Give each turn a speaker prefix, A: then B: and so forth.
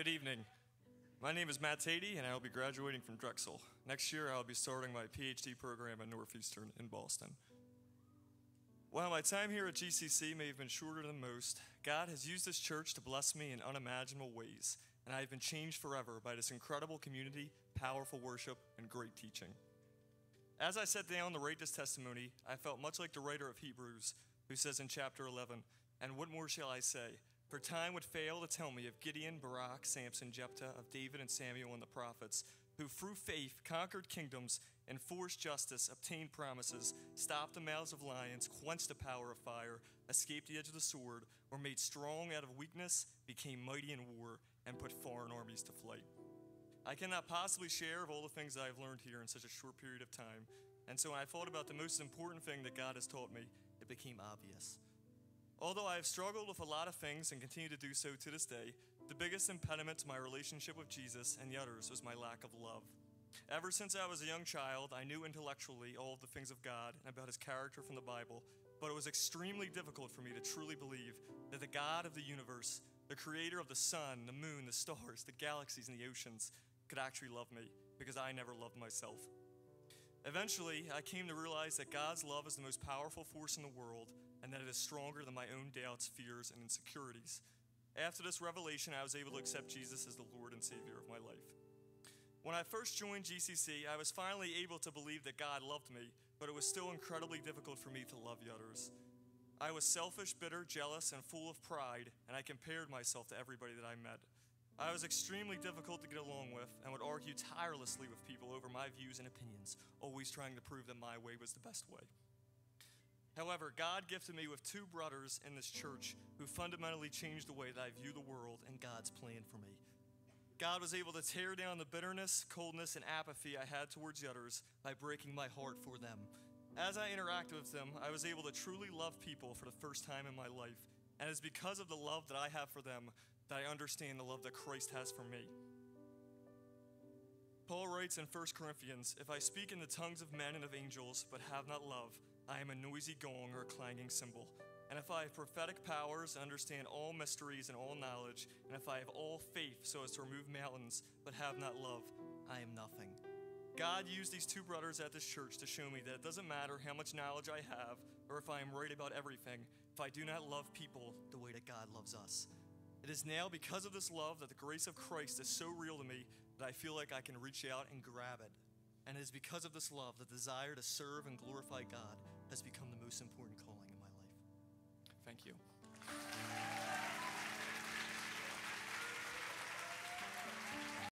A: Good evening. My name is Matt Tatey, and I will be graduating from Drexel. Next year, I will be starting my PhD program at Northeastern in Boston. While my time here at GCC may have been shorter than most, God has used this church to bless me in unimaginable ways, and I have been changed forever by this incredible community, powerful worship, and great teaching. As I sat down to write this testimony, I felt much like the writer of Hebrews, who says in chapter 11, And what more shall I say? For time would fail to tell me of Gideon, Barak, Samson, Jephthah, of David and Samuel and the prophets, who through faith conquered kingdoms, enforced justice, obtained promises, stopped the mouths of lions, quenched the power of fire, escaped the edge of the sword, were made strong out of weakness, became mighty in war, and put foreign armies to flight. I cannot possibly share of all the things I've learned here in such a short period of time, and so when I thought about the most important thing that God has taught me, it became obvious. Although I have struggled with a lot of things and continue to do so to this day, the biggest impediment to my relationship with Jesus and the others was my lack of love. Ever since I was a young child, I knew intellectually all of the things of God and about his character from the Bible, but it was extremely difficult for me to truly believe that the God of the universe, the creator of the sun, the moon, the stars, the galaxies, and the oceans, could actually love me because I never loved myself. Eventually, I came to realize that God's love is the most powerful force in the world and that it is stronger than my own doubts, fears, and insecurities. After this revelation, I was able to accept Jesus as the Lord and Savior of my life. When I first joined GCC, I was finally able to believe that God loved me, but it was still incredibly difficult for me to love the others. I was selfish, bitter, jealous, and full of pride, and I compared myself to everybody that I met. I was extremely difficult to get along with and would argue tirelessly with people over my views and opinions, always trying to prove that my way was the best way. However, God gifted me with two brothers in this church who fundamentally changed the way that I view the world and God's plan for me. God was able to tear down the bitterness, coldness, and apathy I had towards the others by breaking my heart for them. As I interacted with them, I was able to truly love people for the first time in my life. And it's because of the love that I have for them that I understand the love that Christ has for me. Paul writes in 1 Corinthians If I speak in the tongues of men and of angels, but have not love, I am a noisy gong or a clanging cymbal. And if I have prophetic powers and understand all mysteries and all knowledge, and if I have all faith so as to remove mountains, but have not love, I am nothing. God used these two brothers at this church to show me that it doesn't matter how much knowledge I have or if I am right about everything, if I do not love people the way that God loves us. It is now because of this love that the grace of Christ is so real to me that I feel like I can reach out and grab it. And it is because of this love, that the desire to serve and glorify God has become the most important calling in my life. Thank you.